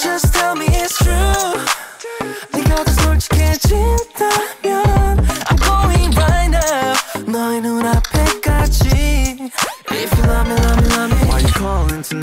Just tell me it's true 네가 더 솔직해 calling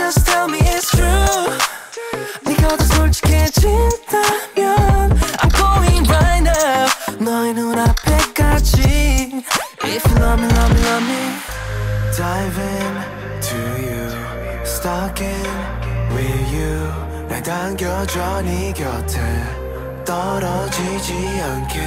Just tell me it's true 네가 더 솔직해진다면 I'm going right now 너의 눈앞에까지 If you love me love me love me Dive in to you Stuck in with you 날 당겨줘 네 곁에 떨어지지 않게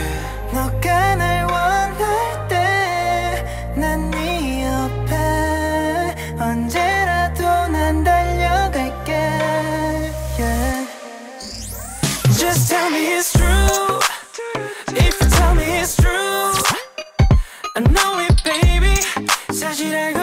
Just tell me it's true If you tell me it's true I know it baby 사실 알고